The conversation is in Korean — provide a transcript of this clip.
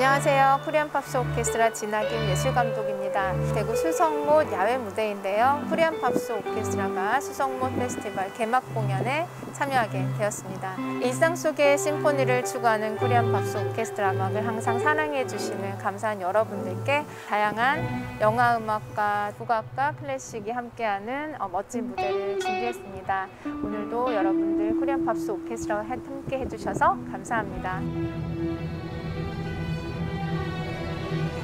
안녕하세요. 코리안 팝스 오케스트라 진학임 예술감독입니다. 대구 수성못 야외 무대인데요. 코리안 팝스 오케스트라가 수성못 페스티벌 개막 공연에 참여하게 되었습니다. 일상 속의 심포니를 추구하는 코리안 팝스 오케스트라 음악을 항상 사랑해 주시는 감사한 여러분들께 다양한 영화 음악과 국악과 클래식이 함께하는 어, 멋진 무대를 준비했습니다. 오늘도 여러분들 코리안 팝스 오케스트라와 함께 해주셔서 감사합니다. Thank you.